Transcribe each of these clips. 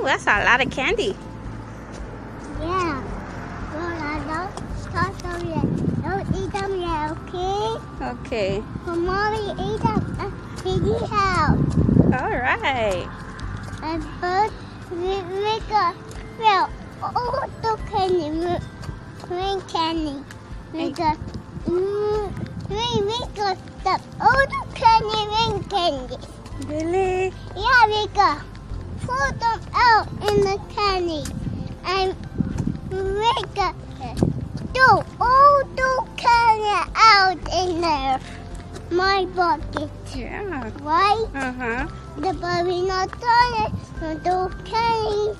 Ooh, that's a lot of candy. Yeah. Well, don't touch them yet. Don't eat them yet, okay? Okay. Well, mommy eat them at Piggy house. All right. And first, we make a well, all the candy, rain candy. We got, mm, we make a stuff, all the candy, rain candy. Really? Yeah, we got put them out in the candy. And make a do all the candy out in there. My bucket, Yeah. right? Uh huh. The baby not done it. The candy.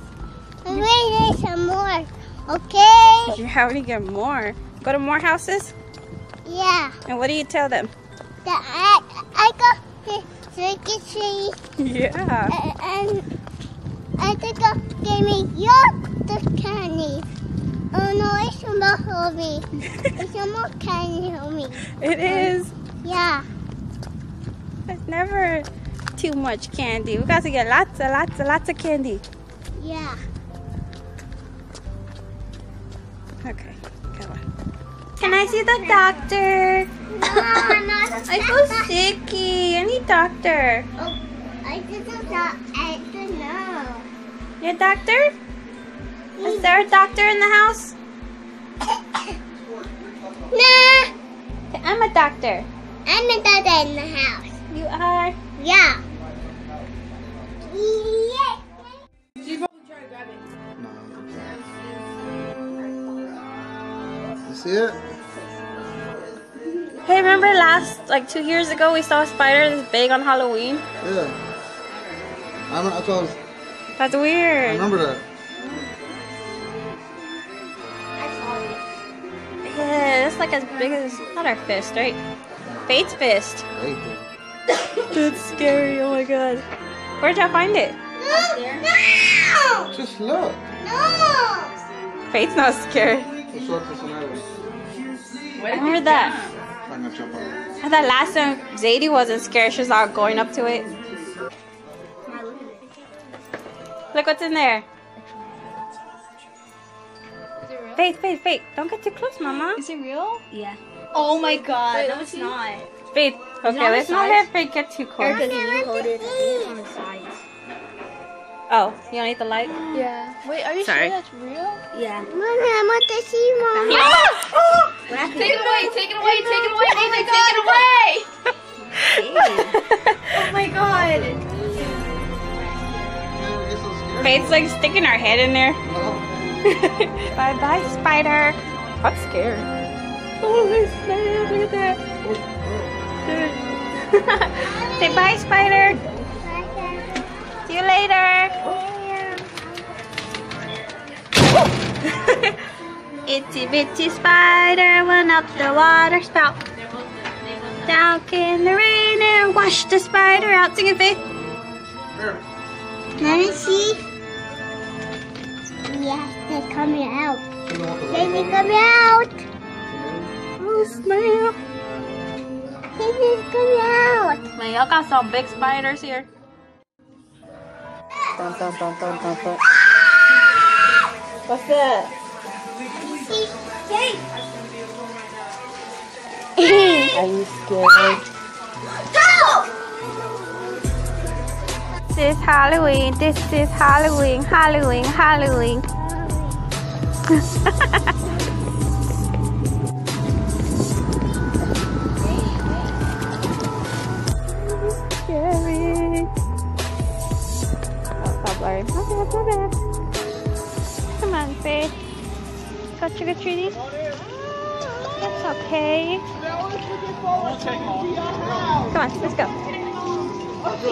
And we need some more. Okay? We need to get more. Go to more houses? Yeah. And what do you tell them? The, I, I got the tricky tree. Yeah. A- and I think I gave me your the candy. Oh no, it's not for me. It's more candy for me. It is. Yeah. It's never too much candy. We got to get lots and lots and lots of candy. Yeah. Okay, come on. Can I see the doctor? No, I'm not. I feel sicky. I need doctor. Oh, I didn't Your doctor? Is there a doctor in the house? Nah. I'm a doctor. I'm a doctor in the house. You are? Yeah. Yeah. You see it? Hey, remember last, like two years ago, we saw a spider this big on Halloween? Yeah. I, remember, that's what I, was, That's I weird. remember that. Yeah, it's like as big as, not our fist, right? Fate's fist. Great thing. That's scary, oh my god. Where'd y'all find it? No. Just look. No. Fate's not scared. The short. I remember that. Jump out. And that last time Zadie wasn't scared, she was all going up to it. Look what's in there. Faith, Faith, Faith, don't get too close, Mama. Is it real? Yeah. Oh my god. Wait, no, it's see. not. Faith, okay, on let's not side? let Faith get too close. Erica, can you hold it? I think it's on the sides. Oh, you don't need the light? Yeah. Wait, are you Sorry. sure that's real? Yeah. Mommy, I want to see mom. Ah! What happened? Take it away, take it away, take it away, oh Nathan, take it away! Oh my god. Faith's like sticking her head in there. No. bye bye, spider. I'm scared. Oh, it's snap. Look at that. Say bye, spider. See you later. Itsy bitsy spider went up the water spout. Down came the rain and washed the spider out. Sing it, Faith. Let me see. Yes, they're coming out. You don't want the light Baby, on? come out. Oh, snap. Baby, come out. Man, y'all got some big spiders here. Dun, dun, dun, dun, dun, dun. What's that? Are you scared? Is Halloween. This is Halloween. Halloween. Halloween. Scary. Oh, stop blurry. My bad, bad. Come on, Faith. Go trick or treating. That's okay. Come on, let's go.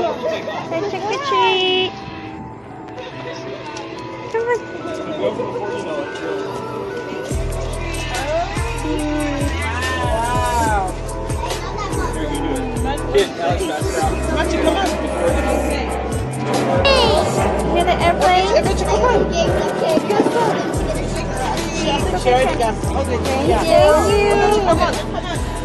Say trick or treat. Come on. Hey! Hear the airplane? Thank you. Hey, I know you.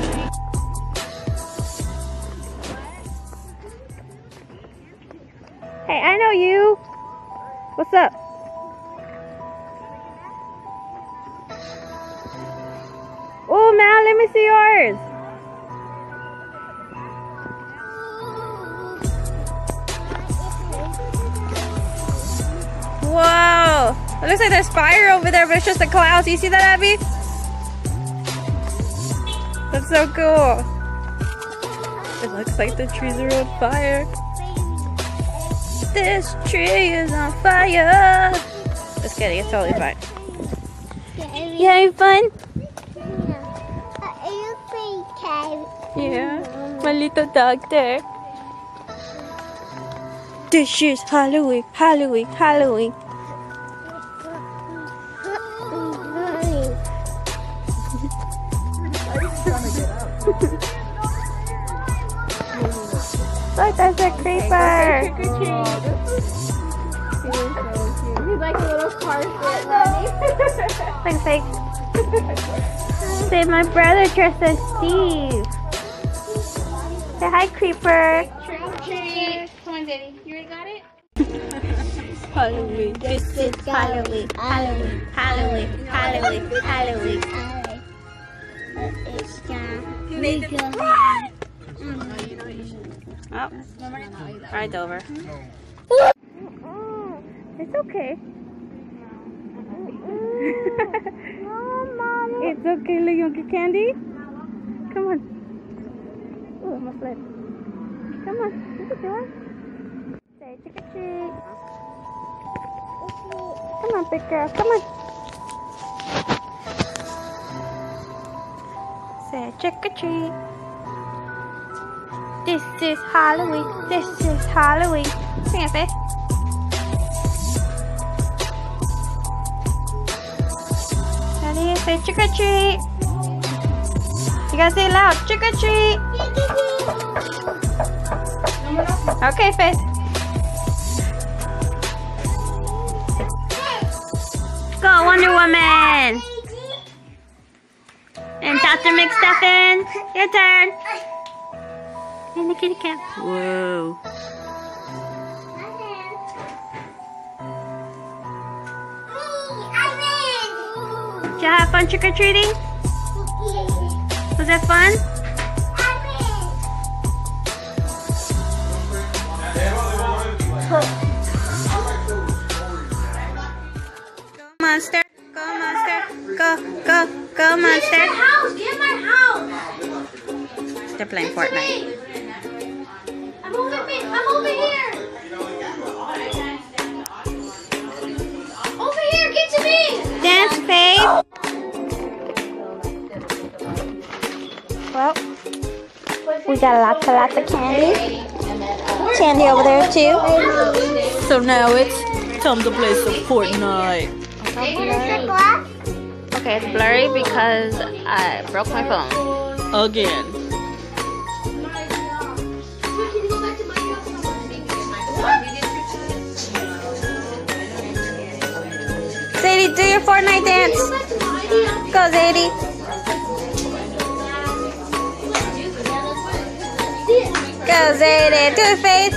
What's up? Oh, Mal, let me see yours. Whoa! It looks like there's fire over there, but it's just the clouds. You see that, Abby? That's so cool. It looks like the trees are on fire. This tree is on fire. Just kidding, it's totally fine. You having fun? Yeah. My little dog there. This is Halloween, Halloween, Halloween. Look, there's a creeper. He's like a little car fit running. Thanks, like. Say my brother dressed as Steve. Say hi, creeper. Come on, Daddy. You already got it? Halloween. This is Halloween. Halloween. Halloween. Halloween. Halloween. It's the Oh, ride's over. It's okay. it's okay, little Yogi Candy. Come on. Oh, almost slid. Come on. You can do it. Say trick or treat. Come on, big girl. Come on. Say trick or treat. This is Halloween. This is Halloween. Sing it, Faith. Ready? Say trick or treat. You gotta say loud. Trick or treat. Okay, Faith. Go, Wonder Woman. And Dr. McStuffin, your turn. And the kitty cat. Whoa. Did you have fun trick or treating? Was that fun? Go monster, go monster, go, go, go monster. Get my house. Get my house. They're playing Fortnite. Well, we got lots and lots of candy. Candy over there too. So now it's time to play some Fortnite. Okay, it's blurry because I broke my phone. Again. Sadie, do your Fortnite dance. Go, Zadie. Go, Zadie. Do it, Faith.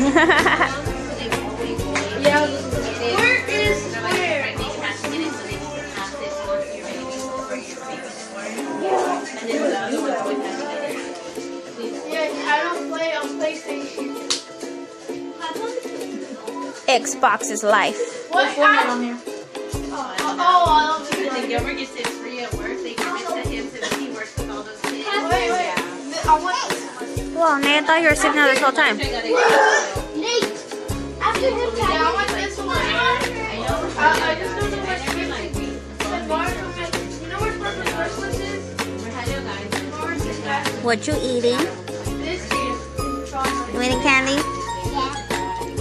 I Xbox is life. What? on here? Oh, oh, I don't The Gilbert gets it free at work. They give it to him so he works with all those kids. Wait, wait. I want this. Well, Nate, I thought you were sitting there this whole time. Nate. After him, Yeah, I want this one. I, uh, I just don't know where Switzerland is. You know where Brooklyn is? Where's this at? What you eating? This is. You eating candy?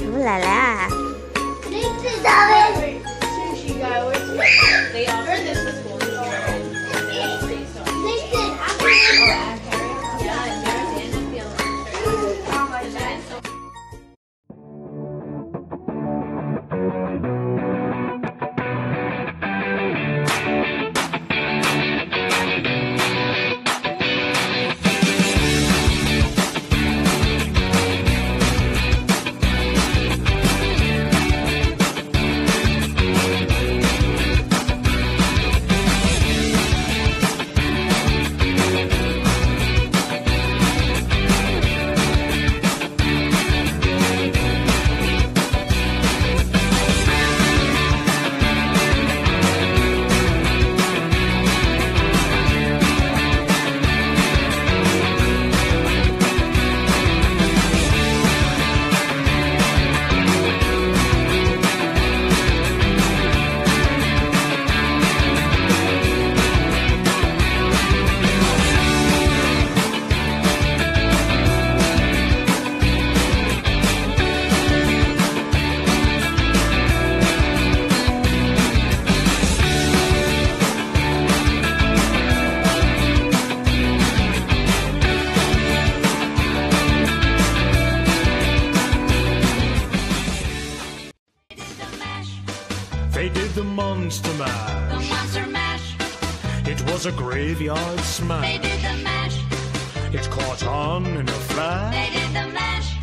Yeah. Ooh la la. Nate is over. Wait, sushi Monster Mash. The Monster Mash. It was a graveyard smash. They did the mash. It caught on in a flash. They did the mash.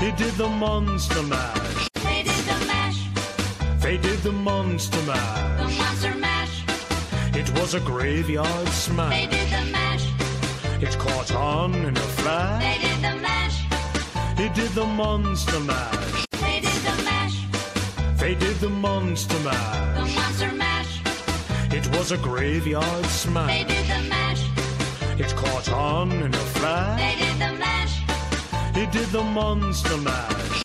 It did the Monster Mash. They did the mash. They did the Monster Mash. The Monster Mash. It was a graveyard smash. They did the mash. It caught on in a flash. They did the mash. It did the Monster Mash. They did the Monster Mash. The. Monster Mash. It was a graveyard smash. They did the mash. It caught on in a flash. They did the mash. It did the Monster Mash.